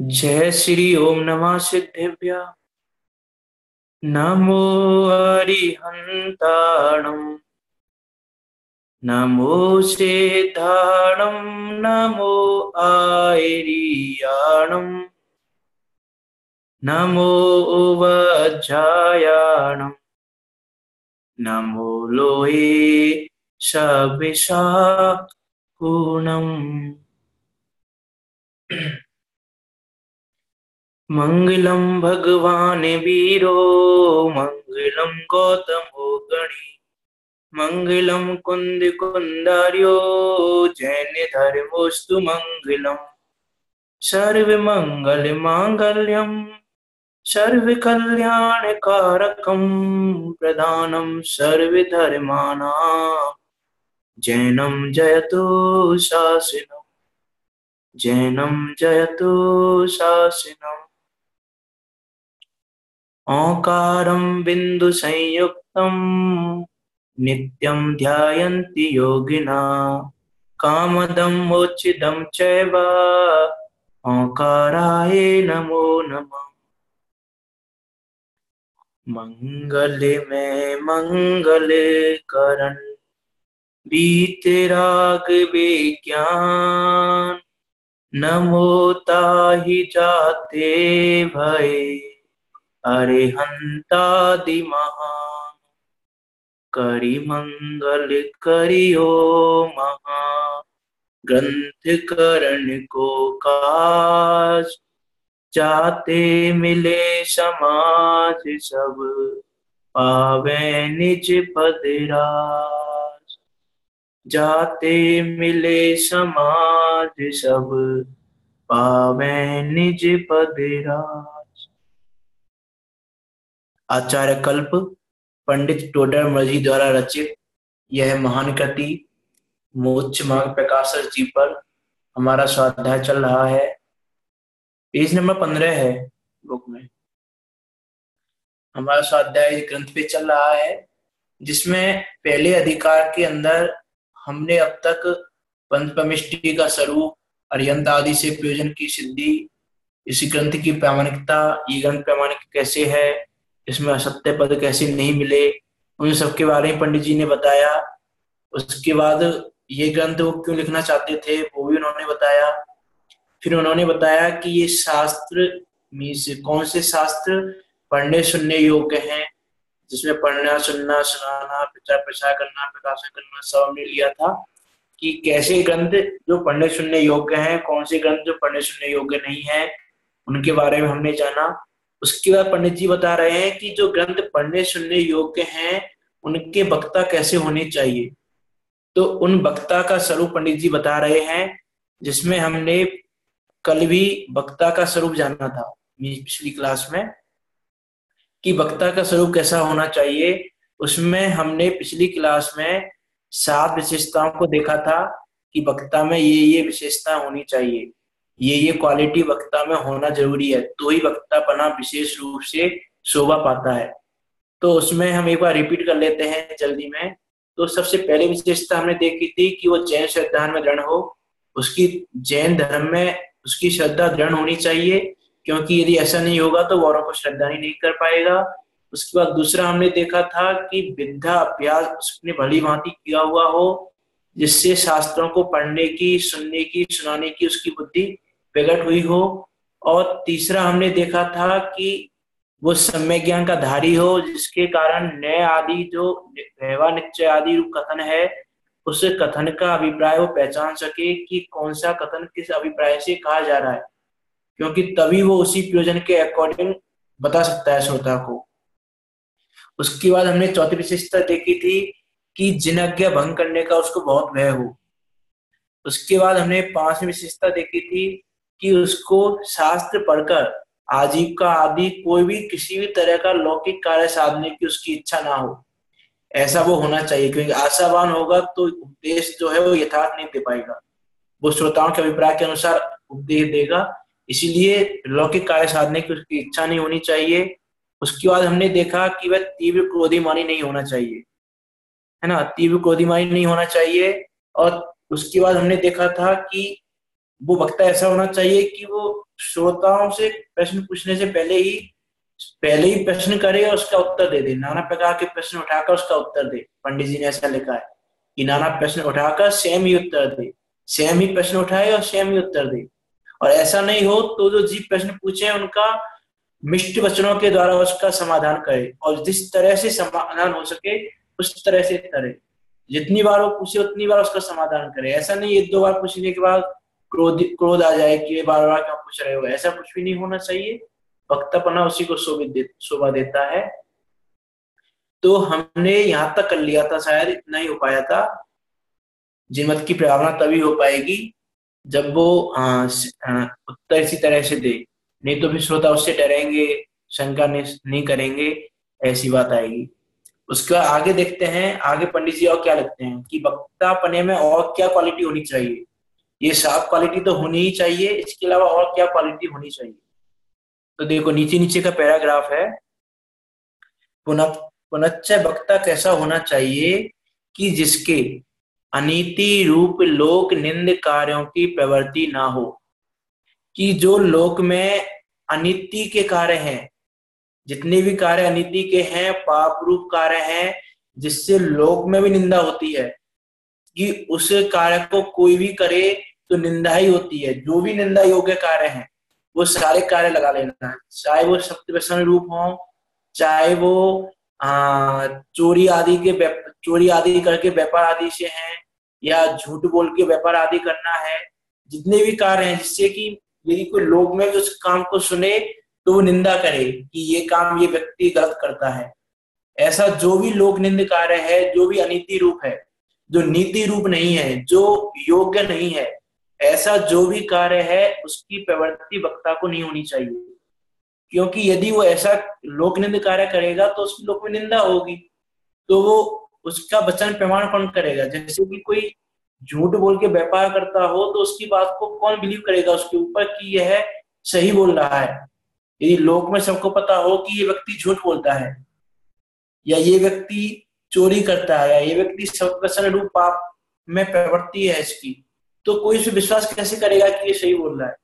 जय श्री ओम नमः सिद्धेभ्य। नमो हरिहन्ताणम्। नमो सिद्धाणं नमो आयरियाणम्। नमो वज्रायाणम् नमो लोहे सविशाकुणम् मङ्गलं भगवान् वीरो मङ्गलं गौतमो गणी। मङ्गलं कुन्दकुन्दार्यो जैन धर्मोऽस्तु मङ्गलम् सर्वमङ्गलमाङ्गल्यं सर्वकल्याणकारकं प्रधानं सर्वधर्माणां जैनं जयतु शासनम् जैनं जयतु शासनम्। ओङ्कारं बिन्दुसंयुक्तं नित्यं ध्यायन्ति योगिना, कामदं मोचिदं चैव ओङ्काराय नमो नमः। मंगल में मंगल करण बीतराग विज्ञान नमोता ही जाते भय। अरे हंतादि महान करी मंगल करियो महा ग्रंथ करण को काज, जाते मिले समाज सब, पावे निज पदराज जाते मिले समाज सब, पावे निज पदराज आचार्य कल्प, पंडित टोडर मर्ज़ी द्वारा रचित यह महान कृति मोक्ष मार्ग प्रकाशक जी पर हमारा स्वाध्याय चल रहा है। पेज नंबर पंद्रह है बुक में। हमारा स्वाध्याय ग्रंथ पे चल रहा है, जिसमें पहले अधिकार के अंदर हमने अब तक पंचपमिष्टि का स्वरूप अरियंत आदि से प्रयोजन की सिद्धि, इस ग्रंथ की प्रामाणिकता, ये ग्रंथ प्रामाणिक कैसे है इसमें असत्य पद कैसे नहीं मिले? उन सब के बारे में पंडित जी ने बताया। उसके बाद ये ग्रंथ वो क्यों लिखना चाहते थे, वो भी उन्होंने बताया। फिर उन्होंने बताया कि ये शास्त्र कौन से शास्त्र? पढ़ने सुनने योग्य हैं, जिसमें पढ़ना, सुनना, सुनाना, प्रचार प्रसार करना, प्रकाशन करना, सब हमने लिया था कि कैसे ग्रंथ जो पढ़ने सुनने योग्य हैं, कौन से ग्रंथ जो पढ़ने सुनने योग्य नहीं है, उनके बारे में हमने जाना। उसके बाद पंडित जी बता रहे हैं कि जो ग्रंथ पढ़ने सुनने योग्य हैं, उनके वक्ता कैसे होने चाहिए? तो उन वक्ता का स्वरूप पंडित जी बता रहे हैं, जिसमें हमने कल भी वक्ता का स्वरूप जानना था पिछली क्लास में, कि वक्ता का स्वरूप कैसा होना चाहिए, उसमें हमने पिछली क्लास में सात विशेषताओं को देखा था, कि वक्ता में ये ये विशेषता होनी चाहिए। ये ये क्वालिटी वक्ता में होना ज़रूरी है। तो ही वक्ता बना विशेष रूप से शोभा पाता है। तो उसमें हम एक बार रिपीट कर लेते हैं जल्दी में। तो सबसे पहले विशेषता हमने देखी थी कि वो जैन श्रद्धा में दृढ़ हो। उसकी जैन धर्म में उसकी श्रद्धा दृढ़ होनी चाहिए, क्योंकि यदि ऐसा नहीं होगा तो वौरों को श्रद्धा नहीं कर पाएगा। उसके बाद दूसरा हमने देखा था कि विद्या अभ्यास उसने भली भांति किया हुआ हो, जिससे शास्त्रों को पढ़ने की, सुनने की, सुनाने की उसकी बुद्धि प्रकट हुई हो। और तीसरा हमने देखा था कि वो सम्य ज्ञान का धारी हो, जिसके कारण नए आदि जो व्यवहार निश्चय आदि रूप कथन है, उस कथन का अभिप्राय वो पहचान सके कि कौन सा कथन किस अभिप्राय से कहा जा रहा है। क्योंकि तभी वो उसी प्रयोजन के अकॉर्डिंग बता सकता है श्रोता को। उसके बाद हमने चौथी विशेषता देखी थी कि जिनज्ञा भंग करने का उसको बहुत भय हो। उसके बाद हमने पांचवी विशेषता देखी थी कि उसको शास्त्र पढ़कर आजीविका आदि कोई भी किसी भी तरह का लौकिक कार्य साधने की उसकी इच्छा ना हो। ऐसा वो होना चाहिए, क्योंकि आशावान होगा तो उपदेश जो है वो यथार्थ नहीं दे पाएगा। वो श्रोताओं के अभिप्राय के अनुसार उपदेश देगा। इसीलिए लौकिक कार्य साधने की उसकी इच्छा नहीं होनी चाहिए। उसके बाद हमने देखा कि वह तीव्र क्रोधिमानी नहीं होना चाहिए। है ना? तीव्र क्रोधिमानी नहीं होना चाहिए। और उसके बाद हमने देखा था कि वो वक्ता ऐसा होना चाहिए कि वो श्रोताओं से प्रश्न पूछने से पहले ही पहले ही प्रश्न करे और उसका उत्तर दे दे। नाना प्रकार के प्रश्न उठाकर उसका उत्तर दे। पंडित जी ने ऐसा लिखा है कि नाना प्रश्न उठाकर सेम ही उत्तर दे। सेम ही प्रश्न उठाए और सेम ही उत्तर दे। और ऐसा नहीं हो तो जो जी प्रश्न पूछे उनका मिष्ट वचनों के द्वारा उसका समाधान करे और जिस तरह से समाधान हो सके, उस तरह से करे। जितनी बार वो पूछे, उतनी बार उसका समाधान करे। ऐसा नहीं एक दो बार पूछने के बाद क्रोध क्रोध आ जाए कि बार बार क्यों पूछ रहे हो? ऐसा कुछ भी नहीं होना चाहिए। वक्तापना उसी को शोभित दे, शोभा देता है। तो हमने यहाँ तक कर लिया था शायद इतना ही हो पाया था। जिनमत की प्रेरणा तभी हो पाएगी जब वो उत्तर इसी तरह से दे। नहीं तो फिर श्रोता उससे डरेंगे शंका नहीं करेंगे ऐसी बात आएगी। उसके बाद आगे देखते हैं आगे पंडित जी और क्या लगते हैं? कि वक्ता पने में और क्या क्वालिटी होनी चाहिए? ये साफ़ क्वालिटी तो होनी ही चाहिए, इसके अलावा और क्या क्वालिटी होनी चाहिए? तो देखो नीचे नीचे का पैराग्राफ है। पुनः पुनच्चय वक्ता कैसा होना चाहिए कि जिसके अनीति रूप लोक निंद कार्यों की प्रवृत्ति ना हो? कि जो लोक में अनिति के कार्य हैं, जितने भी कार्य अनिति के हैं पाप रूप कार्य हैं, जिससे लोक में भी निंदा होती है, कि उस कार्य को कोई भी करे तो निंदा ही होती है। जो भी निंदा योग्य कार्य है वो सारे कार्य लगा लेना है। चाहे वो सप्तव्यसन रूप हो चाहे वो आ, चोरी आदि के चोरी आदि करके व्यापार आदि से है या झूठ बोल के व्यापार आदि करना है जितने भी कार्य हैं जिससे कि यदि कोई लोग में उस काम को सुने तो वो निंदा करे कि ये काम ये व्यक्ति गलत करता है। ऐसा जो भी लोक निंद कार्य है जो भी अनिति रूप है जो नीति रूप नहीं है जो योग्य नहीं है ऐसा जो भी कार्य है, उसकी प्रवृत्ति वक्ता को नहीं होनी चाहिए। क्योंकि यदि वो ऐसा लोक निंद कार्य करेगा तो उसकी लोक में निंदा होगी। तो वो उसका वचन प्रमाण कौन करेगा? जैसे कि कोई झूठ बोल के व्यापार करता हो तो उसकी बात को कौन बिलीव करेगा उसके ऊपर कि यह सही बोल रहा है? यदि लोक में सबको पता हो कि ये व्यक्ति झूठ बोलता है, या ये व्यक्ति चोरी करता है, या ये व्यक्ति सत्वसन रूप पाप में प्रवृत्ति है इसकी तो कोई इस विश्वास कैसे करेगा कि ये सही बोल रहा है?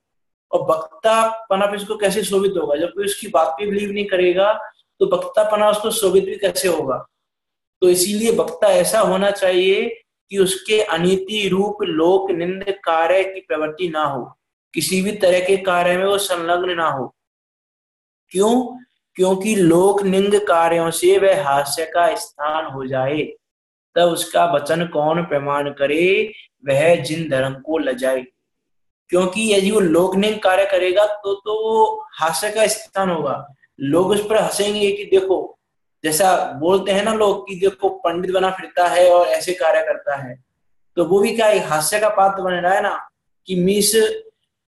और वक्ता पना इसको कैसे शोभित होगा? जब कोई उसकी बात पे बिलीव नहीं करेगा तो वक्ता पना उसको शोभित भी कैसे होगा? तो इसीलिए वक्ता ऐसा होना चाहिए कि उसके अनिति रूप, लोक, निंद, कार्य की प्रवृत्ति ना हो। किसी भी तरह के कार्य में वो संलग्न ना हो। क्यों? क्योंकि लोक, निंद कार्यों से वह हास्य का स्थान हो जाए। तब उसका वचन कौन प्रमाण करे? वह जिन धर्म को लजाए। क्योंकि यदि वो लोकनिंग कार्य करेगा तो तो वो हास्य का स्थान होगा। लोग उस पर हंसेंगे कि देखो, जैसा बोलते हैं ना लोग कि देखो, पंडित बना फिरता है और ऐसे कार्य करता है। तो वो भी क्या हास्य का पात्र बन रहा है ना, कि मीस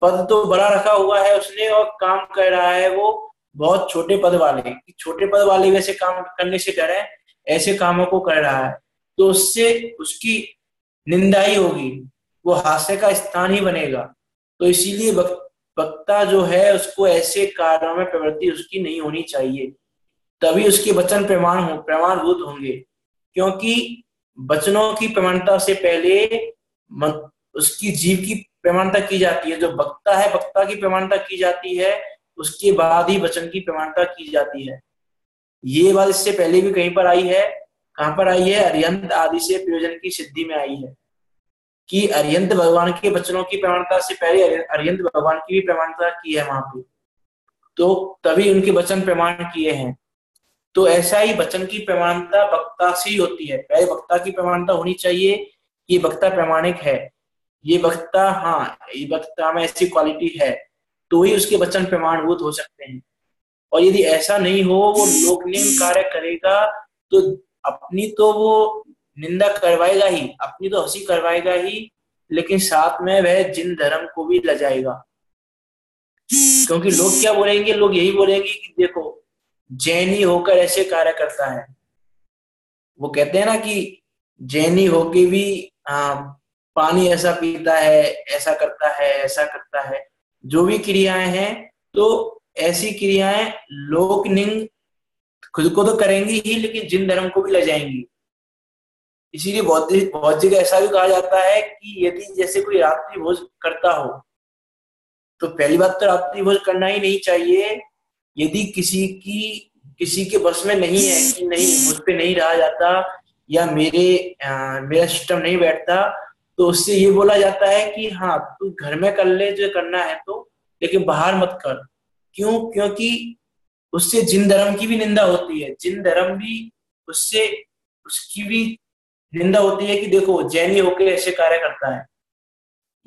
पद तो बड़ा रखा हुआ है उसने और काम कर रहा है वो बहुत छोटे पद वाले। कि छोटे पद वाले वैसे काम करने से डरे, ऐसे कामों को कर रहा है। तो उससे उसकी निंदा ही होगी, वो हास्य का स्थान ही बनेगा। तो इसीलिए वक्ता जो है, उसको ऐसे कार्यों में प्रवृत्ति उसकी नहीं होनी चाहिए। तभी उसके वचन प्रमाण हो, प्रमाणभूत होंगे। क्योंकि वचनों की प्रमाणता से पहले उसकी जीव की प्रमाणता की जाती है। जो वक्ता है, वक्ता की प्रमाणता की जाती है, उसके बाद ही वचन की प्रमाणता की जाती है। ये बात इससे पहले भी कहीं पर आई है कहाँ पर आई है अरियंत आदि से प्रयोजन की सिद्धि में आई है। कि अरियंत भगवान के वचनों की प्रमाणता से पहले अरियंत भगवान की भी प्रमाणता की है वहाँ पे। तो तभी उनके वचन प्रमाण किए हैं। तो ऐसा ही वचन की प्रमाणता वक्ता से ही होती है। पहले वक्ता की प्रमाणता होनी चाहिए कि वक्ता प्रमाणिक है। ये वक्ता हाँ ये वक्ता में ऐसी क्वालिटी है तो ही उसके वचन प्रमाणभूत हो सकते हैं। और यदि ऐसा नहीं हो, वो लोकनियम कार्य करेगा तो अपनी तो वो निंदा करवाएगा ही अपनी तो हँसी करवाएगा ही लेकिन साथ में वह जिन धर्म को भी लजाएगा। क्योंकि लोग क्या बोलेंगे? लोग यही बोलेंगे कि देखो जैनी होकर ऐसे कार्य करता है। वो कहते हैं ना कि जैनी होके भी आ, पानी ऐसा पीता है ऐसा करता है ऐसा करता है। जो भी क्रियाएँ हैं तो ऐसी क्रियाएँ लोकनिंग खुद को तो करेंगी ही लेकिन जिन धर्म को भी ले जाएँगी इसीलिए बहुत बहुत जगह ऐसा भी कहा जाता है कि यदि जैसे कोई रात्रि भोज करता हो तो पहली बात तो रात्रि भोज करना ही नहीं चाहिए। यदि किसी की किसी के बस में नहीं है कि नहीं मुझ पे नहीं रहा जाता या मेरे आ, मेरा सिस्टम नहीं बैठता तो उससे ये बोला जाता है कि हाँ तू घर में कर ले जो करना है तो लेकिन बाहर मत कर। क्यों? क्योंकि उससे जिन धर्म की भी निंदा होती है, जिन धर्म भी उससे, उसकी भी निंदा होती है कि देखो, जैनी होकर ऐसे कार्य करता है।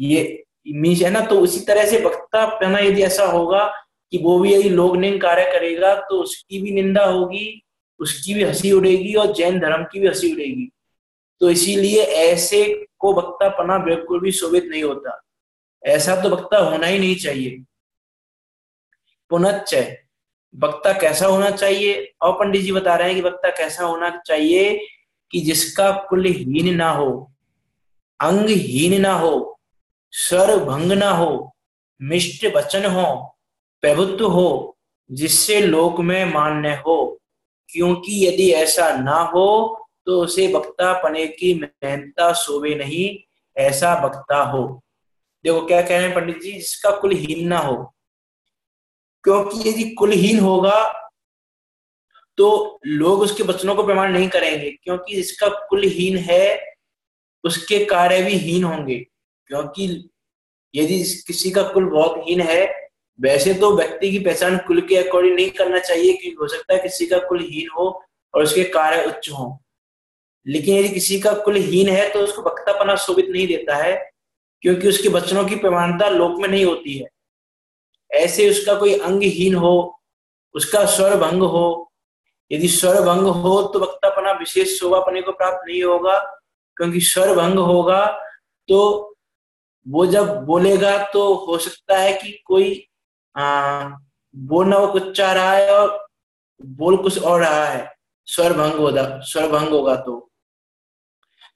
ये मीन्स है ना तो उसी तरह से वक्ता पहना यदि ऐसा होगा कि वो भी यदि लोग निंद कार्य करेगा तो उसकी भी निंदा होगी, उसकी भी हँसी उड़ेगी और जैन धर्म की भी हँसी उड़ेगी। तो इसीलिए ऐसे को वक्ता पना बिल्कुल भी शोभित नहीं होता। ऐसा तो वक्ता होना ही नहीं चाहिए। पुनश्चय वक्ता कैसा होना चाहिए? और पंडित जी बता रहे हैं कि वक्ता कैसा होना चाहिए कि जिसका कुल हीन ना हो अंग हीन ना हो स्वर भंग ना हो, मिष्ट वचन हो, प्रभुत्व हो, जिससे लोक में मान्य हो। क्योंकि यदि ऐसा ना हो तो उसे वक्ता पने की मेहनता सोवे नहीं, ऐसा वक्ता हो। देखो क्या कह रहे हैं पंडित जी, जिसका कुल हीन ना हो क्योंकि यदि कुलहीन होगा तो लोग उसके वचनों को प्रमाण नहीं करेंगे, क्योंकि जिसका कुलहीन है, उसके कार्य भी हीन होंगे। क्योंकि यदि किसी का कुल बहुत हीन है, वैसे तो व्यक्ति की पहचान कुल के अकॉर्डिंग नहीं करना चाहिए क्योंकि हो सकता है किसी का कुल हीन हो और उसके कार्य उच्च हो। लेकिन यदि किसी का कुल हीन है तो उसको वक्तापना शोभित नहीं देता है, क्योंकि उसके वचनों की प्रमाणता लोक में नहीं होती है। ऐसे उसका कोई अंगहीन हो उसका स्वर भंग हो। यदि स्वर भंग हो तो वक्तापना विशेष शोभापने को प्राप्त नहीं होगा क्योंकि स्वर भंग होगा तो वो जब बोलेगा तो हो सकता है कि कोई आ, बोलना वो कुछ चाह रहा है और बोल कुछ और रहा है। स्वर भंग होगा स्वर भंग होगा तो।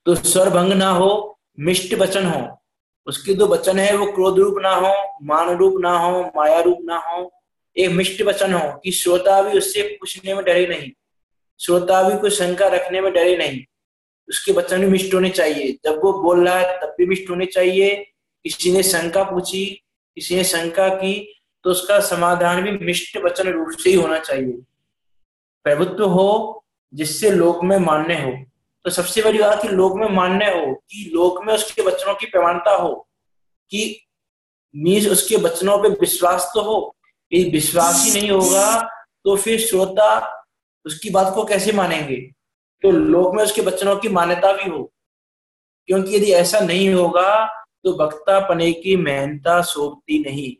तो स्वर भंग ना हो मिष्ट वचन हो। उसके जो वचन है, वो क्रोध रूप ना हो मान रूप ना हो माया रूप ना हो, एक मिष्ट वचन हो कि श्रोता भी उससे पूछने में डरे नहीं, श्रोता भी कोई शंका रखने में डरे नहीं। उसके वचन भी मिष्ट होने चाहिए। जब वो बोल रहा है, तब भी मिष्ट होने चाहिए। किसी ने शंका पूछी, किसी ने शंका की तो उसका समाधान भी मिष्ट वचन रूप से ही होना चाहिए। प्रभुत्व हो, जिससे लोक में मान्य हो। तो सबसे बड़ी बात कि लोक में मान्य हो, कि लोक में उसके वचनों की प्रमाणता हो, कि मीज उसके वचनों पे विश्वास तो हो यदि विश्वास ही नहीं होगा तो फिर श्रोता उसकी बात को कैसे मानेंगे? तो लोक में उसके वचनों की मान्यता भी हो। क्योंकि यदि ऐसा नहीं होगा तो वक्ता पने की मेहनता सोपती नहीं।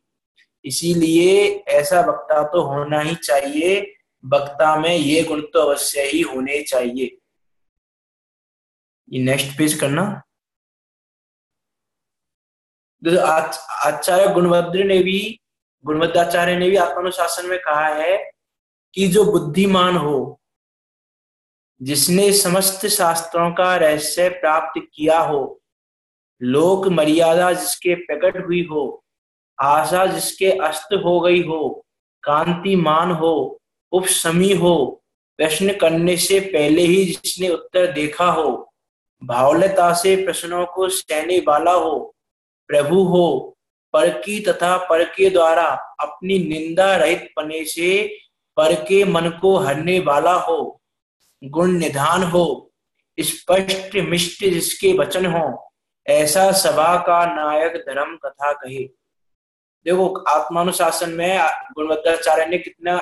इसीलिए ऐसा वक्ता तो होना ही चाहिए, वक्ता में ये गुण तो अवश्य ही होने चाहिए। ये नेक्स्ट पेज करना। आचार्य गुणवद्र ने भी गुणवद्राचार्य ने भी आत्मानुशासन में कहा है कि जो बुद्धिमान हो, जिसने समस्त शास्त्रों का रहस्य प्राप्त किया हो, लोक मर्यादा जिसके प्रकट हुई हो, आशा जिसके अस्त हो गई हो, कांतिमान हो उपसमी हो, प्रश्न करने से पहले ही जिसने उत्तर देखा हो भावलता से प्रश्नों को सहने वाला हो, प्रभु हो पर की तथा पर के द्वारा अपनी निंदा रहित पने से पर के मन को हरने वाला हो, गुण निधान हो, स्पष्ट मिष्ट जिसके वचन हो, ऐसा सभा का नायक धर्म कथा कहे। देखो, आत्मानुशासन में गुणवत्ताचार्य ने कितना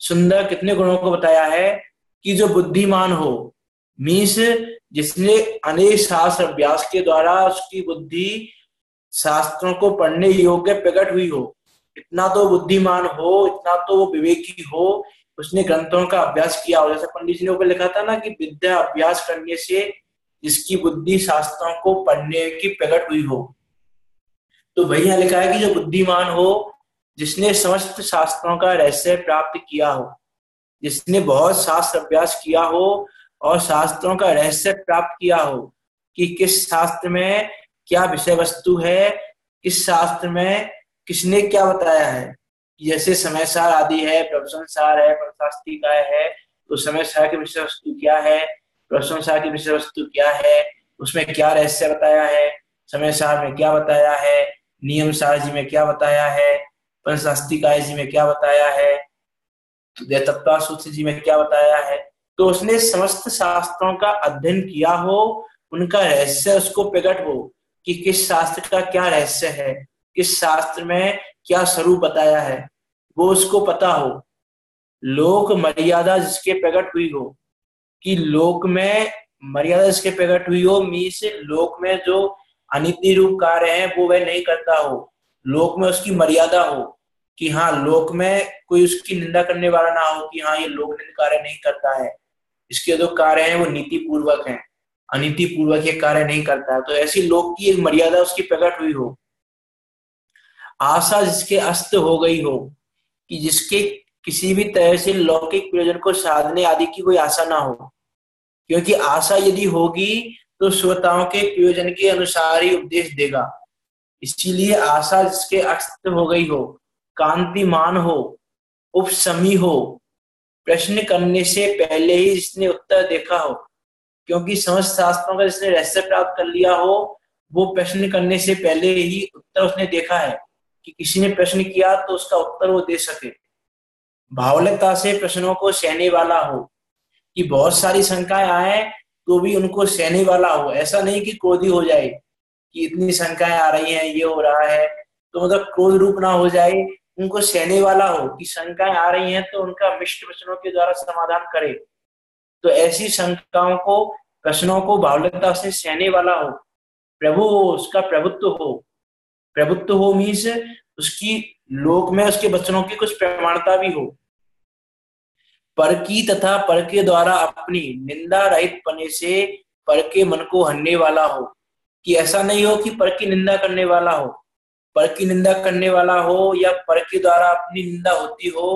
सुंदर कितने गुणों को बताया है कि जो बुद्धिमान हो मीन्स जिसने अनेक शास्त्र अभ्यास के द्वारा उसकी बुद्धि शास्त्रों को पढ़ने योग्य प्रकट हुई हो, इतना तो बुद्धिमान हो, इतना तो वो विवेकी हो, उसने ग्रंथों का अभ्यास किया हो। जैसे पंडित जी ने ऊपर लिखा था ना कि विद्या अभ्यास करने से जिसकी बुद्धि शास्त्रों को पढ़ने की प्रकट हुई हो। तो भैया लिखा है कि जो बुद्धिमान हो, जिसने समस्त शास्त्रों का रहस्य प्राप्त किया हो, जिसने बहुत शास्त्र अभ्यास किया हो और शास्त्रों का रहस्य प्राप्त किया हो कि किस शास्त्र में क्या विषय वस्तु है, किस शास्त्र में किसने क्या बताया है। जैसे समय सार आदि है प्रवचन सार है प्रशास्त्री का है तो समय सार की विषय वस्तु क्या है प्रवचन सार की विषय वस्तु क्या है, उसमें क्या रहस्य बताया है समय सार में क्या बताया है नियम सार जी में क्या बताया है पंचशास्त्रिकाय जी में क्या बताया है सूत्र जी में क्या बताया है तो उसने समस्त शास्त्रों का अध्ययन किया हो, उनका रहस्य उसको प्रकट हो कि किस शास्त्र का क्या रहस्य है, किस शास्त्र में क्या स्वरूप बताया है, वो उसको पता हो। लोक मर्यादा जिसके प्रकट हुई हो, कि लोक में मर्यादा जिसके प्रकट हुई हो, मीस लोक में जो अनिति रूप कार्य है, वो वह नहीं करता हो। लोक में उसकी मर्यादा हो कि हाँ लोक में कोई उसकी निंदा करने वाला ना हो कि हाँ ये लोक निंद कार्य नहीं करता है। इसके जो कार्य है वो नीति पूर्वक है। अनिति पूर्वक ये कार्य नहीं करता है। तो ऐसी लोक की एक मर्यादा उसकी प्रकट हुई हो, आशा जिसके अस्त हो गई हो, कि जिसके किसी भी तरह से लौकिक प्रयोजन को साधने आदि की कोई आशा ना हो। क्योंकि आशा यदि होगी तो श्रोताओं के प्रयोजन के अनुसार ही उपदेश देगा। इसीलिए आशा जिसके अस्त हो गई हो, कांतिमान हो उपसमी हो प्रश्न करने से पहले ही जिसने उत्तर देखा हो। क्योंकि समस्त शास्त्रों का जिसने रहस्य प्राप्त कर लिया हो, वो प्रश्न करने से पहले ही उत्तर उसने देखा है कि किसी ने प्रश्न किया तो उसका उत्तर वो दे सके। भावलता से प्रश्नों को सहने वाला हो, कि बहुत सारी शंकाएँ आए तो भी उनको सहने वाला हो। ऐसा नहीं कि क्रोधी हो जाए कि इतनी शंकाएँ आ रही हैं, ये हो रहा है तो मतलब क्रोध रूप ना हो जाए उनको सहने वाला हो, कि शंकाएँ आ रही हैं तो उनका मिष्ट प्रश्नों के द्वारा समाधान करे। तो ऐसी शंकाओं को, प्रश्नों को बाहुल्यता से सहने वाला हो, प्रभु हो, उसका प्रभुत्व हो। प्रभुत्व हो मीन्स उसकी लोक में, उसके बच्चों की कुछ प्रमाणता भी हो। पर की तथा पर के द्वारा अपनी निंदा रहित पने से पर के मन को हनने वाला हो, कि ऐसा नहीं हो कि पर की निंदा करने वाला हो। पर की निंदा करने वाला हो या पर के द्वारा अपनी निंदा होती हो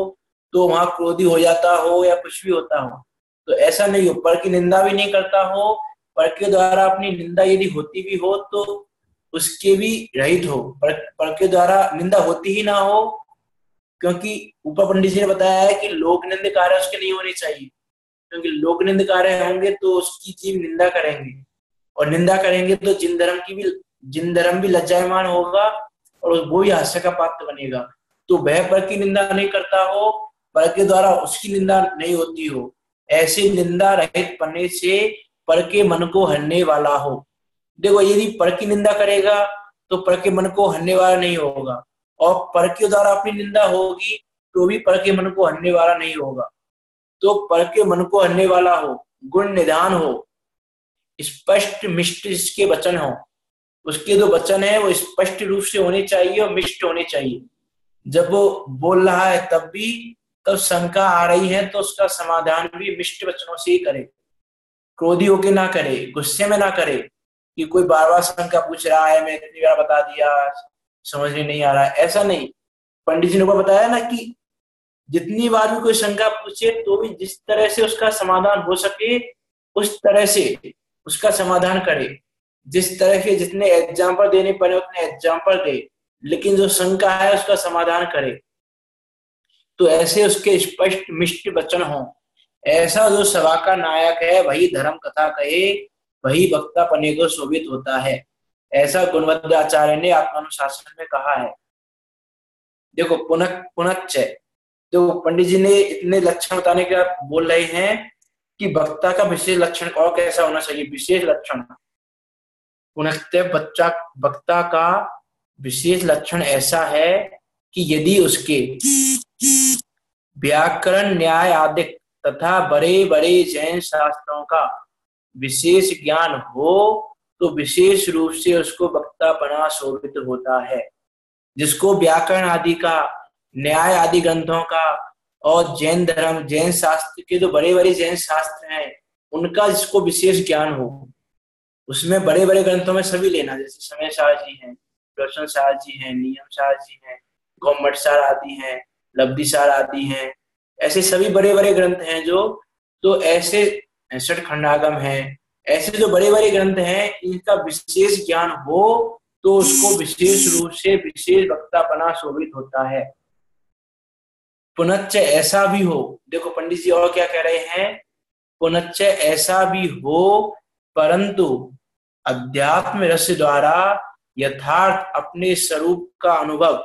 तो वहाँ क्रोधी हो जाता हो या कुछ भी होता हो। तो ऐसा नहीं हो पर की निंदा भी नहीं करता हो पर के द्वारा अपनी निंदा यदि होती भी हो तो उसके भी रहित हो। पर, पर के द्वारा निंदा होती ही ना हो क्योंकि ऊपर पंडित जी ने बताया है कि लोक निंद कार्य उसके नहीं होने चाहिए। क्योंकि लोक निंद कार्य होंगे तो उसकी जीव निंदा करेंगे। और निंदा करेंगे तो जिन धर्म की भी जिन धर्म भी लज्जायमान होगा और वो ही हास्य का पात्र बनेगा। तो वह पर की निंदा नहीं करता हो, पर के द्वारा उसकी निंदा नहीं होती हो। ऐसे निंदा रहित पन्ने से पर के मन को हरने वाला हो। देखो, यदि पर की निंदा करेगा तो पर के मन को हरने वाला नहीं होगा। और पर के द्वारा अपनी निंदा होगी तो भी पर के मन को हरने वाला नहीं होगा। तो पर के मन को हरने वाला हो, गुण निदान हो, स्पष्ट मिष्ट के वचन हो। उसके जो वचन है, वो स्पष्ट रूप से होने चाहिए और मिष्ट होने चाहिए। जब वो बोल रहा है तब भी, तब शंका आ रही है तो उसका समाधान भी मिष्ट वचनों से ही करे। क्रोधी होके ना करे, गुस्से में ना करे, कि कोई बार बार शंका पूछ रहा है, मैं इतनी बार बता दिया समझ में नहीं आ रहा है। ऐसा नहीं। पंडित जी ने को बताया ना कि जितनी बार भी कोई शंका पूछे तो भी जिस तरह से उसका समाधान हो सके, उस तरह से उसका समाधान करे। जिस तरह के जितने एग्ज़ाम्पल देने पड़े, उतने एग्ज़ाम्पल दे। लेकिन जो शंका है, उसका समाधान करे। तो ऐसे उसके स्पष्ट, मिष्ट वचन हो। ऐसा जो सभा का नायक है, वही धर्म कथा कहे, वही वक्ता पने को शोभित होता है। ऐसा गुणवद्राचार्य ने आत्मानुशासन में कहा है। देखो, पुनः, पुनश्च। तो पंडित जी ने इतने लक्षण बताने के बाद बोल रहे हैं कि वक्ता का विशेष लक्षण और कैसा होना चाहिए? विशेष लक्षण। पुनः बच्चा वक्ता का विशेष लक्षण ऐसा है कि यदि उसके व्याकरण न्याय आदि तथा बड़े बड़े जैन शास्त्रों का विशेष ज्ञान हो तो विशेष रूप से उसको वक्ता बना शोभित होता है। जिसको व्याकरण आदि का, न्याय आदि ग्रंथों का और जैन धर्म, जैन शास्त्र के जो बड़े बड़े जैन शास्त्र हैं, उनका जिसको विशेष ज्ञान हो उसमें बड़े बड़े ग्रंथों में सभी लेना, जैसे समय सार जी हैं दर्शन सार जी हैं, नियम सार जी हैं, गौमट सार आदि हैं, लब्धि सार आदि हैं, ऐसे सभी बड़े बड़े ग्रंथ हैं जो तो ऐसे सठ खंडागम है, ऐसे जो बड़े बड़े ग्रंथ हैं, इनका विशेष ज्ञान हो तो उसको विशेष रूप से विशेष वक्ता बना शोभित होता है। पुनच्च ऐसा भी हो, देखो पंडित जी और क्या कह रहे हैं? पुनच्च ऐसा भी हो, परंतु अध्यात्म रस द्वारा यथार्थ अपने स्वरूप का अनुभव,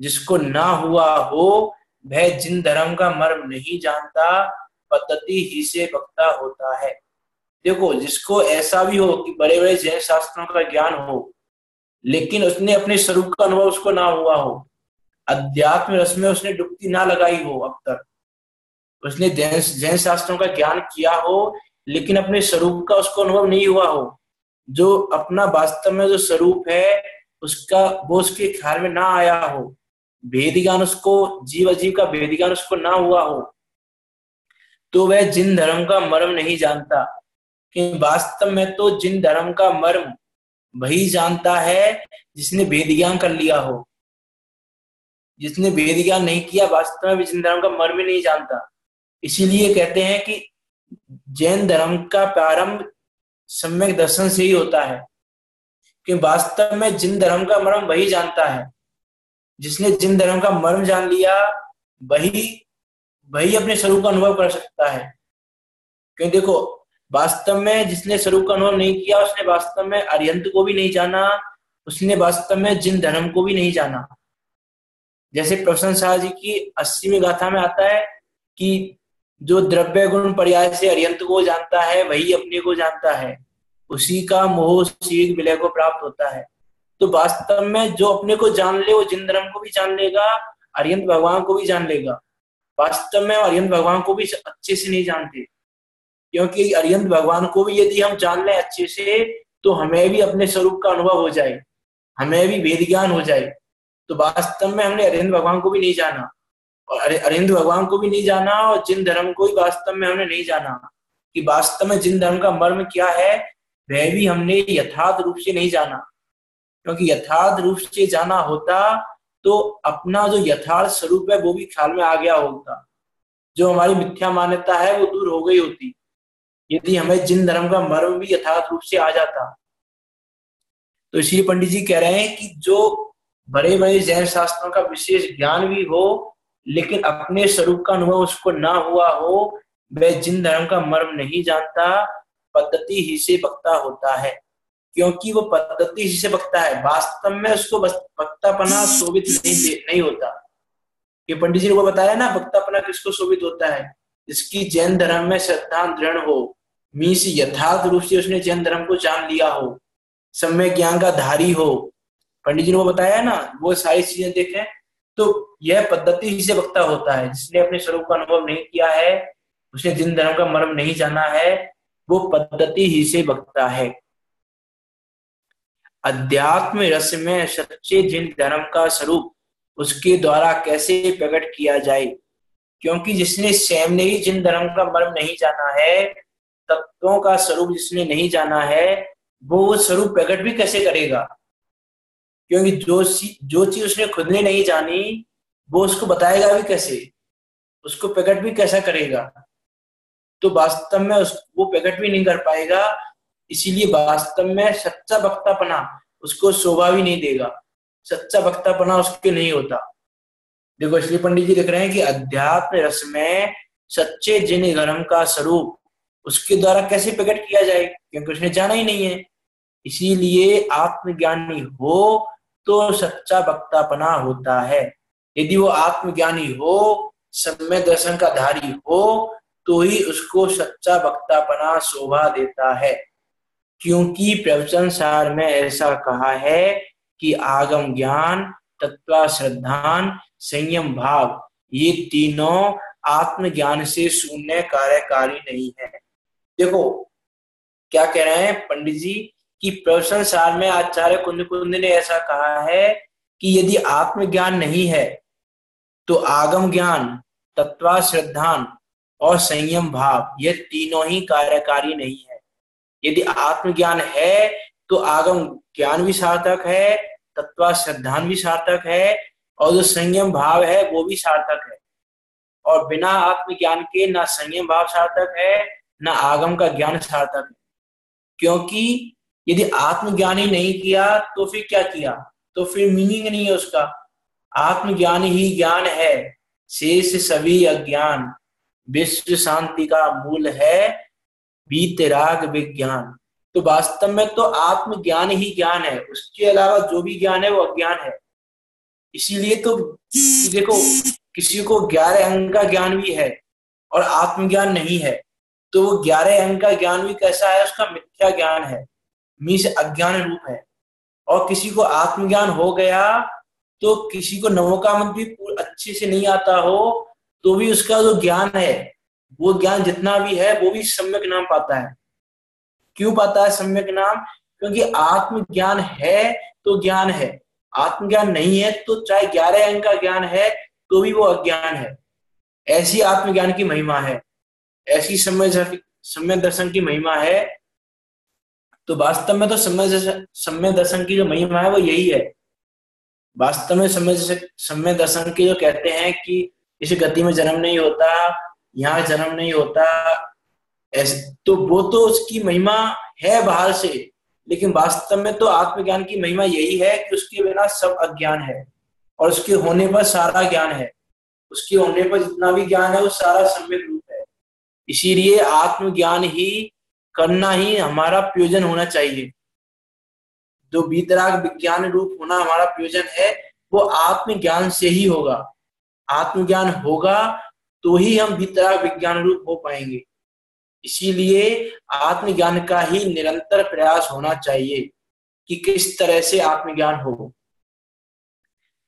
जिसको ना हुआ हो, वह जिन धर्म का मर्म नहीं जानता, पद्धति ही से बकता होता है। देखो, जिसको ऐसा भी हो कि बड़े बड़े जैन शास्त्रों का ज्ञान हो, लेकिन उसने अपने स्वरूप का अनुभव उसको ना हुआ हो अध्यात्म रस में उसने डुबकी ना लगाई हो अब तक। उसने जैन शास्त्रों का ज्ञान किया हो, लेकिन अपने स्वरूप का उसको अनुभव नहीं हुआ हो जो अपना वास्तव में जो स्वरूप है, उसका वो उसके ख्याल में ना आया हो भेद ज्ञान उसको जीव अजीव का भेद ज्ञान उसको ना हुआ हो तो वह जिन धर्म का मर्म नहीं जानता। कि वास्तव में तो जिन धर्म का मर्म वही जानता है, जिसने भेद ज्ञान कर लिया हो। जिसने भेद ज्ञान नहीं किया, वास्तव में जिन धर्म का मर्म ही नहीं जानता। इसीलिए कहते हैं कि जैन धर्म का प्रारंभ सम्यक दर्शन से ही होता है। कि वास्तव में जिन धर्म का मर्म वही जानता है। जिसने जिन धर्म का मर्म जान लिया, वही वही अपने स्वरूप का अनुभव कर सकता है। क्योंकि देखो, वास्तव में जिसने स्वरूप का अनुभव नहीं किया, उसने वास्तव में अरियंत को भी नहीं जाना, उसने वास्तव में जिन धर्म को भी नहीं जाना। जैसे प्रसन्न शाह जी की अस्सीवीं गाथा में आता है कि जो द्रव्य गुण पर्याय से अरियंत को जानता है, वही अपने को जानता है। उसी का मोह शीघ्र विलय को प्राप्त होता है। तो वास्तव में जो अपने को जान ले, वो जिन धर्म को भी जान लेगा, अरियंत भगवान को भी जान लेगा। वास्तव में अरियंत भगवान को भी अच्छे से नहीं जानते। क्योंकि अरियंत भगवान को भी यदि हम जान लें अच्छे से तो हमें भी अपने स्वरूप का अनुभव हो जाए। हमें भी वेद ज्ञान हो जाए। तो वास्तव में हमने अरियंत भगवान को भी नहीं जाना। अरिंद भगवान को भी नहीं जाना और जिन धर्म को भी वास्तव में हमने नहीं जाना, कि वास्तव में जिन धर्म का मर्म क्या है, वह भी हमने यथार्थ रूप से नहीं जाना। क्योंकि यथार्थ रूप से जाना होता तो अपना जो यथार्थ स्वरूप है, वो भी ख्याल में आ गया होता। जो हमारी मिथ्या मान्यता है, वो दूर हो गई होती। यदि हमें जिन धर्म का मर्म भी यथार्थ रूप से आ जाता। तो इसलिए पंडित जी कह रहे हैं कि जो बड़े बड़े जैन शास्त्रों का विशेष ज्ञान भी हो लेकिन अपने स्वरूप का अनुभव उसको ना हुआ हो, वह जिन धर्म का मर्म नहीं जानता, पद्धति ही से बकता होता है। क्योंकि वो पद्धति ही से बकता है, वास्तव में उसको बक्तापना शोभित नहीं नहीं होता। ये पंडित जी ने बताया ना बक्तापना किसको शोभित होता है? जिसकी जैन धर्म में श्रद्धा दृढ़ हो, मीस यथार्थ रूप से उसने जैन धर्म को जान लिया हो समय ज्ञान का धारी हो। पंडित जी ने वो बताया ना, वो सारी चीज़ें देखें तो यह पद्धति ही से वक्ता होता है। जिसने अपने स्वरूप का अनुभव नहीं किया है, उसने जिन धर्म का मर्म नहीं जाना है, वो पद्धति ही से वक्ता है। अध्यात्म रस में सच्चे जिन धर्म का स्वरूप उसके द्वारा कैसे प्रकट किया जाए, क्योंकि जिसने स्वयं ने ही जिन धर्म का मर्म नहीं जाना है, तत्वों का स्वरूप जिसने नहीं जाना है, वो स्वरूप प्रकट भी कैसे करेगा? क्योंकि जो जो चीज़ उसने खुद ने नहीं जानी, वो उसको बताएगा भी कैसे? उसको प्रकट भी कैसा करेगा? तो वास्तव में उस, वो प्रकट भी नहीं कर पाएगा, इसीलिए वास्तव में सच्चा वक्तापना उसको शोभा भी नहीं देगा। सच्चा वक्तापना उसके नहीं होता। देखो, श्री पंडित जी लिख रहे हैं कि अध्यात्म रस में सच्चे जिन धर्म का स्वरूप उसके द्वारा कैसे प्रकट किया जाए? क्योंकि उसने जाना ही नहीं है। इसीलिए आत्मज्ञानी हो तो सच्चा वक्तापना होता है। यदि वो आत्मज्ञानी हो सम्य दर्शन का धारी हो तो ही उसको सच्चा वक्तापना शोभा देता है। क्योंकि प्रवचन सार में ऐसा कहा है कि आगम ज्ञान तत्वा श्रद्धान संयम, भाव, ये तीनों आत्मज्ञान से शून्य कार्यकारी नहीं है। देखो, क्या कह रहे हैं पंडित जी? कि प्रवचन सार में आचार्य कुंद कुंद ने ऐसा कहा है कि यदि आत्मज्ञान नहीं है तो आगम ज्ञान तत्वा श्रद्धान और संयम भाव, ये तीनों ही कार्यकारी नहीं है। यदि आत्मज्ञान है तो आगम ज्ञान भी सार्थक है तत्वा श्रद्धान भी सार्थक है, और जो संयम भाव है, वो भी सार्थक है। और बिना आत्मज्ञान के ना संयम भाव सार्थक है, ना आगम का ज्ञान सार्थक है। क्योंकि यदि आत्मज्ञान ही नहीं किया तो फिर क्या किया? तो फिर मीनिंग नहीं है उसका। आत्मज्ञान ही ज्ञान है। शेष सभी अज्ञान। विश्व शांति का मूल है बीतराग विज्ञान। तो वास्तव में तो आत्मज्ञान ही ज्ञान है। उसके अलावा जो भी ज्ञान है, वो अज्ञान है। इसीलिए तो देखो, किसी को ग्यारह अंक का ज्ञान भी है और आत्मज्ञान नहीं है। तो वो ग्यारह अंक का ज्ञान भी कैसा है? उसका मिथ्या ज्ञान है। मीस अज्ञान रूप है। और किसी को आत्मज्ञान हो गया तो किसी को नवोकामत भी अच्छे से नहीं आता हो तो भी उसका जो ज्ञान है, वो ज्ञान जितना भी है, वो भी सम्यक नाम पाता है। क्यों पाता है सम्यक नाम? क्योंकि आत्मज्ञान है तो ज्ञान है। आत्मज्ञान नहीं है तो चाहे ग्यारह अंक का ज्ञान है तो भी वो अज्ञान है। ऐसी आत्मज्ञान की महिमा है। ऐसी समय समय दर्शन की महिमा है तो वास्तव में तो समय समय दर्शन की जो महिमा है वो यही है। वास्तव में समय समय दर्शन की जो कहते हैं कि इस गति में जन्म नहीं होता, यहाँ जन्म नहीं होता, ऐसे तो वो तो उसकी महिमा है बाहर से, लेकिन वास्तव में तो आत्मज्ञान की महिमा यही है कि उसके बिना सब अज्ञान है और उसके होने पर सारा ज्ञान है। उसके होने पर जितना भी ज्ञान है, वो सारा सम्यक रूप है। इसीलिए आत्मज्ञान ही करना ही हमारा प्रयोजन होना चाहिए। जो बीतराग विज्ञान रूप होना हमारा प्रयोजन है, वो आत्मज्ञान से ही होगा। आत्मज्ञान होगा तो ही हम बीतराग विज्ञान रूप हो पाएँगे। इसीलिए आत्मज्ञान का ही निरंतर प्रयास होना चाहिए कि किस तरह से आत्मज्ञान हो।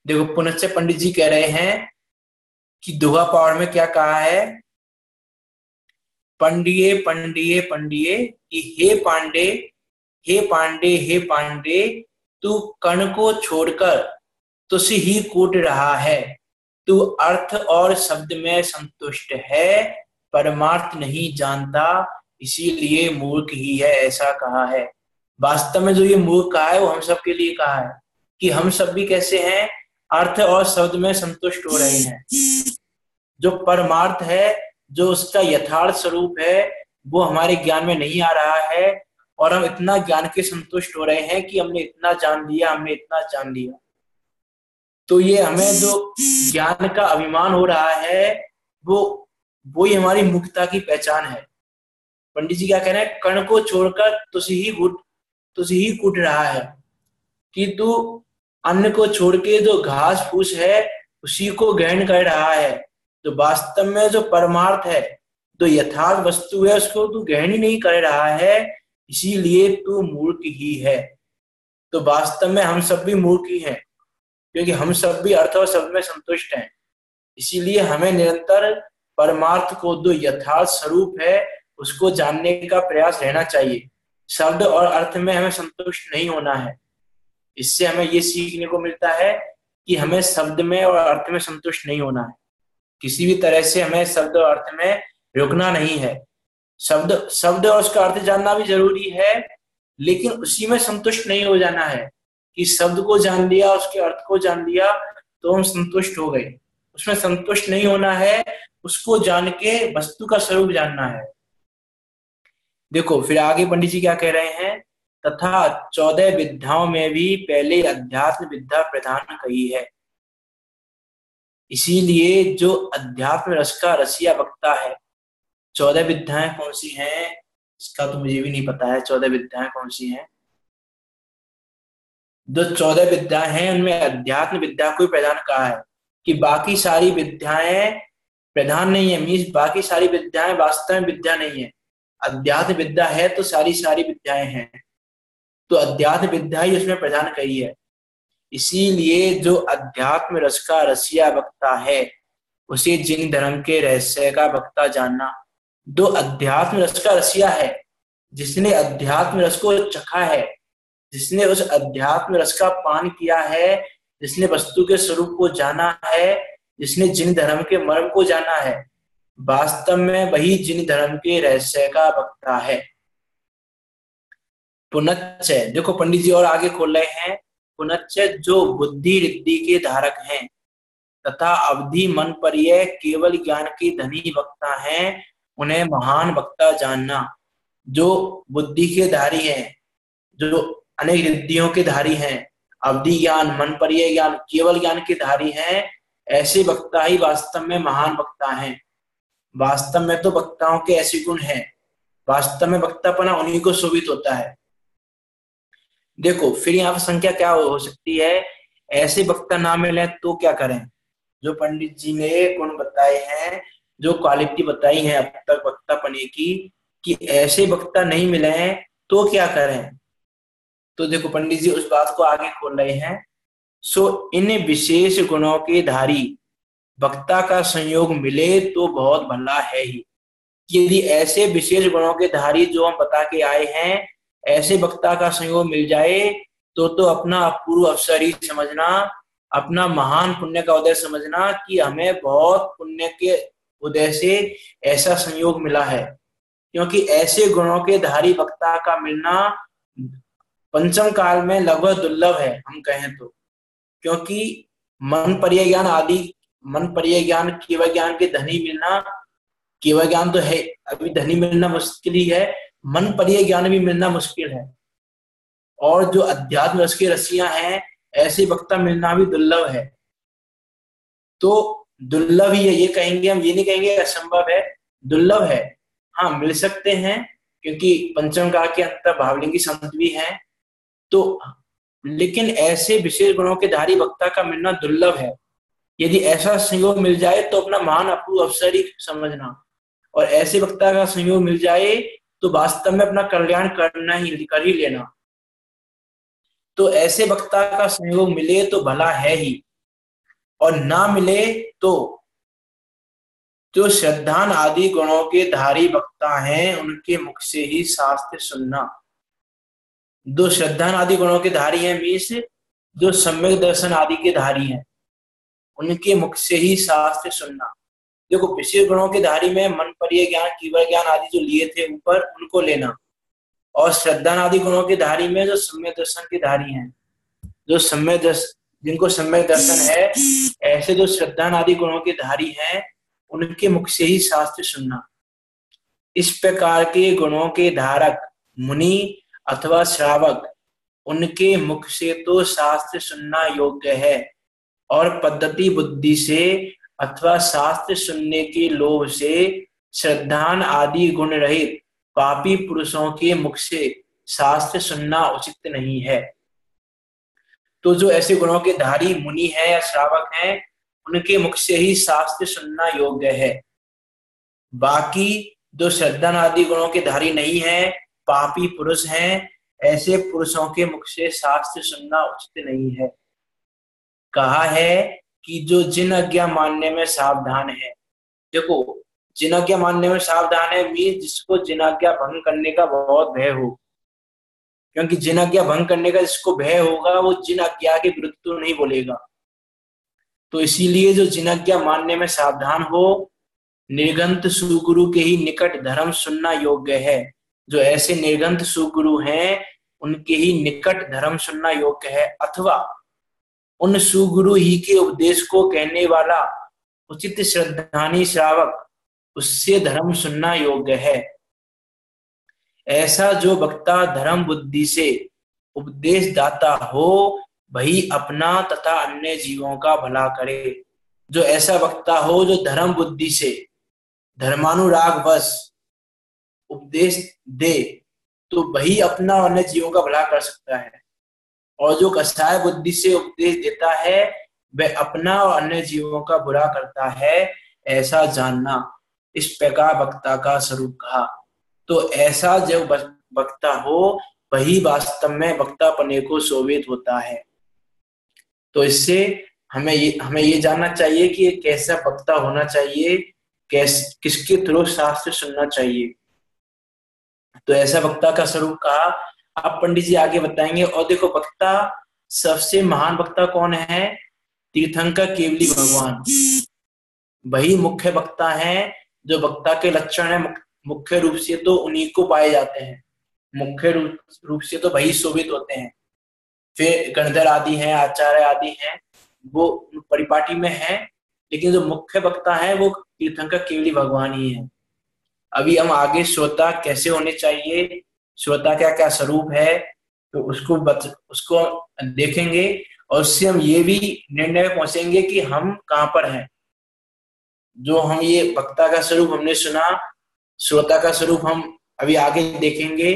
देखो, पुनश्च पंडित जी कह रहे हैं कि दुहा पावर में क्या कहा है? पंडिये पंडिये पंडिये, कि हे पांडे हे पांडे हे पांडे, तू कण को छोड़कर तुझ ही कूट रहा है। तू अर्थ और शब्द में संतुष्ट है, परमार्थ नहीं जानता, इसीलिए मूर्ख ही है, ऐसा कहा है। वास्तव में जो ये मूर्ख कहा है, वो हम सब के लिए कहा है, कि हम सब भी कैसे हैं, अर्थ और शब्द में संतुष्ट हो रहे हैं। जो परमार्थ है जो उसका यथार्थ स्वरूप है, वो हमारे ज्ञान में नहीं आ रहा है और हम इतना ज्ञान के संतुष्ट हो रहे हैं कि हमने इतना जान लिया, हमने इतना जान लिया। तो ये हमें जो ज्ञान का अभिमान हो रहा है, वो वो ही हमारी मुक्ता की पहचान है। पंडित जी क्या कह रहे हैं? कण को छोड़कर तुझ ही घुट तुझ ही कूट रहा है कि तू अन्न को छोड़ के जो घास फूस है, उसी को ग्रहण कर रहा है। तो वास्तव में जो परमार्थ है, जो यथार्थ वस्तु है, उसको तू ग्रहण ही नहीं कर रहा है, इसीलिए तू मूर्ख ही है। तो वास्तव में हम सब भी मूर्ख ही हैं, क्योंकि हम सब भी अर्थ और शब्द में संतुष्ट हैं। इसीलिए हमें निरंतर परमार्थ को जो यथार्थ स्वरूप है, उसको जानने का प्रयास रहना चाहिए। शब्द और अर्थ में हमें संतुष्ट नहीं होना है। इससे हमें ये सीखने को मिलता है कि हमें शब्द में और अर्थ में संतुष्ट नहीं होना है। किसी भी तरह से हमें शब्द और अर्थ में रुकना नहीं है। शब्द शब्द और उसका अर्थ जानना भी ज़रूरी है, लेकिन उसी में संतुष्ट नहीं हो जाना है कि शब्द को जान लिया, उसके अर्थ को जान लिया तो हम संतुष्ट हो गए। उसमें संतुष्ट नहीं होना है, उसको जान के वस्तु का स्वरूप जानना है। देखो, फिर आगे पंडित जी क्या कह रहे हैं? तथा चौदह विद्याओं में भी पहले अध्यात्म विद्या प्रधान कही है। इसीलिए जो अध्यात्म रस का रसिया वक्ता है, चौदह विद्याएँ कौन सी हैं? इसका तो मुझे भी नहीं पता है, चौदह विद्याएँ कौन सी हैं? जो चौदह विद्याएँ हैं, उनमें अध्यात्म विद्या को प्रधान कहा है कि बाकी सारी विद्याएँ प्रधान नहीं है, मीन्स बाकी सारी विद्याएँ वास्तव में विद्या नहीं है। अध्यात्म विद्या है तो सारी सारी विद्याएँ हैं। तो अध्यात्म विद्या ही उसमें प्रधान कही है। इसीलिए जो अध्यात्म रस का रसिया वक्ता है, उसे जिन धर्म के रहस्य का वक्ता जानना, जो अध्यात्म रस का रसिया है, जिसने अध्यात्म रस को चखा है, जिसने उस अध्यात्म रस का पान किया है, जिसने वस्तु के स्वरूप को जाना है, जिसने जिन धर्म के मर्म को जाना है, वास्तव में वही जिन धर्म के रहस्य का वक्ता है। पुनच्च देखो पंडित जी और आगे खोल रहे हैं। पुनच्च जो बुद्धि रिद्धि के धारक हैं, तथा अवधि मन पर यह केवल ज्ञान के धनी वक्ता हैं, उन्हें महान वक्ता जानना। जो बुद्धि के धारी हैं, जो अनेक रिद्धियों के धारी हैं, अवधि ज्ञान, मन पर यह ज्ञान, केवल ज्ञान के धारी हैं, ऐसे वक्ता ही वास्तव में महान वक्ता हैं। वास्तव में तो वक्ताओं के ऐसे गुण हैं। वास्तव में वक्तापना उन्हीं को शोभित होता है। देखो, फिर यहाँ पर संख्या क्या हो सकती है? ऐसे वक्ता ना मिले तो क्या करें? जो पंडित जी ने गुण बताए हैं, जो क्वालिटी बताई है अब तक वक्ता पने की, कि ऐसे वक्ता नहीं मिले हैं तो क्या करें? तो देखो, पंडित जी उस बात को आगे खोल रहे हैं। सो इन विशेष गुणों के धारी, वक्ता का संयोग मिले तो बहुत भला है ही। यदि ऐसे विशेष गुणों के धारी जो हम बता के आए हैं ऐसे वक्ता का संयोग मिल जाए तो तो अपना अपूर्व अवसर ही समझना, अपना महान पुण्य का उदय समझना कि हमें बहुत पुण्य के उदय से ऐसा संयोग मिला है। क्योंकि ऐसे गुणों के धारी वक्ता का मिलना पंचम काल में लगभग दुर्लभ है, हम कहें तो। क्योंकि मन परिय ज्ञान आदि, मन पर्य ज्ञान केवल ज्ञान के धनी मिलना, केवल ज्ञान तो है, अभी धनी मिलना मुश्किल ही है मन परिय ज्ञान भी मिलना मुश्किल है। और जो अध्यात्म रस की रसियाँ हैं, ऐसे वक्ता मिलना भी दुर्लभ है। तो दुर्लभ ही है, ये कहेंगे हम, ये नहीं कहेंगे असंभव है। दुर्लभ है। हाँ मिल सकते हैं, क्योंकि पंचम का के अंतर भावलिंगी संत भी है। तो लेकिन ऐसे विशेष गुणों के धारी वक्ता का मिलना दुर्लभ है। यदि ऐसा संयोग मिल जाए तो अपना महान अपूर्व अवसर ही समझना। और ऐसे वक्ता का संयोग मिल जाए तो वास्तव में अपना कल्याण करना ही, कर ही लेना। तो ऐसे वक्ता का संयोग मिले तो भला है ही, और ना मिले तो जो श्रद्धान आदि गुणों के धारी वक्ता हैं, उनके मुख से ही शास्त्र सुनना। जो श्रद्धान आदि गुणों के धारी हैं मीस, जो सम्यक दर्शन आदि के धारी हैं, उनके मुख से ही शास्त्र सुनना। देखो विशेष गुणों के धारी में मन, परिय ज्ञान कीवल ज्ञान आदि जो लिए थे ऊपर, उनको लेना। और श्रद्धा आदि गुणों के धारी में जो सम्य दर्शन के धारी हैं, जो सम्य जिनको सम्य दर्शन है, ऐसे जो श्रद्धा आदि गुणों के धारी हैं, उनके मुख से ही शास्त्र सुनना। इस प्रकार के गुणों के धारक, मुनि अथवा श्रावक, उनके मुख से तो शास्त्र सुनना योग्य है, और पद्धति बुद्धि से अथवा शास्त्र सुनने के लोभ से श्रद्धान आदि गुण रहित पापी पुरुषों के मुख से शास्त्र सुनना उचित नहीं है। तो जो ऐसे गुणों के धारी मुनि है या श्रावक हैं, उनके मुख से ही शास्त्र सुनना योग्य है। बाकी जो श्रद्धा आदि गुणों के धारी नहीं है, पापी पुरुष हैं, ऐसे पुरुषों के मुख से शास्त्र सुनना उचित नहीं है। कहा है कि जो जिन आज्ञा मानने में सावधान है। देखो, जिन आज्ञा मानने में सावधान है मीन जिसको जिन आज्ञा भंग करने का बहुत भय हो। क्योंकि जिन आज्ञा भंग करने का जिसको भय होगा, वो जिन आज्ञा के विरुद्ध तो नहीं बोलेगा। तो इसीलिए जो जिन आज्ञा मानने में सावधान हो, निर्गंत सुगुरु के ही निकट धर्म सुनना योग्य है। जो ऐसे निर्गंत सुगुरु हैं, उनके ही निकट धर्म सुनना योग्य है। अथवा उन सुगुरु ही के उपदेश को कहने वाला उचित श्रद्धानी श्रावक, उससे धर्म सुनना योग्य है। ऐसा जो वक्ता धर्म बुद्धि से उपदेश दाता हो, वही अपना तथा अन्य जीवों का भला करे। जो ऐसा वक्ता हो, जो धर्म बुद्धि से धर्मानुराग बस उपदेश दे तो वही अपना अन्य जीवों का भला कर सकता है। और जो कसाय बुद्धि से उपदेश देता है, वह अपना और अन्य जीवों का बुरा करता है, ऐसा जानना। इस प्रकार वक्ता का स्वरूप कहा। तो ऐसा जब वक्ता हो, वही वास्तव में वक्ता पने को शोभित होता है। तो इससे हमें ये हमें ये जानना चाहिए कि कैसा वक्ता होना चाहिए, कैस, किसके थ्रू शास्त्र सुनना चाहिए। तो ऐसा वक्ता का स्वरूप कहा आप पंडित जी आगे बताएँगे। और देखो, वक्ता सबसे महान वक्ता कौन है? तीर्थंकर केवली भगवान। वही मुख्य वक्ता है, जो वक्ता के लक्षण है। मुख्य रूप से तो उन्हीं को पाए जाते हैं। मुख्य रूप से तो वही शोभित होते हैं। फिर गणधर आदि हैं, आचार्य आदि हैं, वो परिपाटी में है, लेकिन जो मुख्य वक्ता है, वो तीर्थंकर केवली भगवान ही है। अभी हम आगे श्रोता कैसे होने चाहिए श्रोता क्या क्या स्वरूप है तो उसको बच, उसको देखेंगे और उससे हम ये भी निर्णय में पहुँचेंगे कि हम कहाँ पर हैं। जो हम ये वक्ता का स्वरूप हमने सुना श्रोता का स्वरूप हम अभी आगे देखेंगे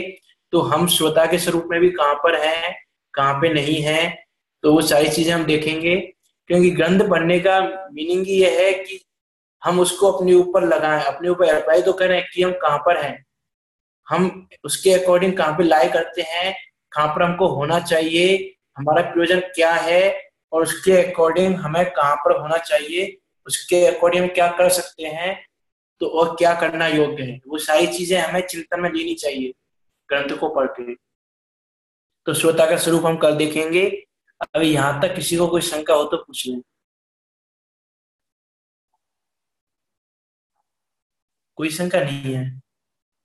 तो हम श्रोता के स्वरूप में भी कहाँ पर हैं कहाँ पे नहीं है तो वो सारी चीज़ें हम देखेंगे। क्योंकि ग्रंथ पढ़ने का मीनिंग ये है कि हम उसको अपने ऊपर लगाएँ अपने ऊपर अप्लाई तो करें कि हम कहाँ पर हैं। हम उसके अकॉर्डिंग कहाँ पे लाई करते हैं, कहाँ पर हमको होना चाहिए, हमारा प्रयोजन क्या है, और उसके अकॉर्डिंग हमें कहाँ पर होना चाहिए, उसके अकॉर्डिंग क्या कर सकते हैं तो और क्या करना योग्य है। वो सारी चीज़ें हमें चिंतन में लेनी चाहिए, ग्रंथ को पढ़ के। तो श्रोता का स्वरूप हम कल देखेंगे। अभी यहाँ तक किसी को कोई शंका हो तो पूछ लें। कोई शंका नहीं है?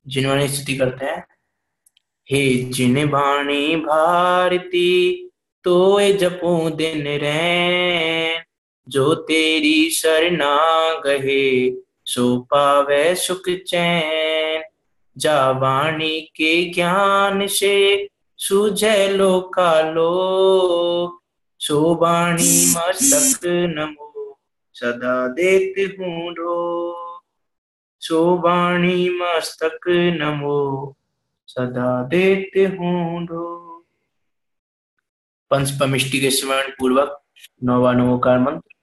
जिन्होंने स्थिति करते हैं। हे जिन बाणी भारती तो जपो दिन रैन जो तेरी शरणा गहे, सो पावे सुख चैन। जा वाणी के ज्ञान से सुजय लो कालो सो वाणी मस्तक नमो, सदा देते हूँ रो। वाणी मस्तक नमो सदा देते हूँ पंच पंचपमिष्टि के स्मरण पूर्वक नवा नवोकार मंत्र।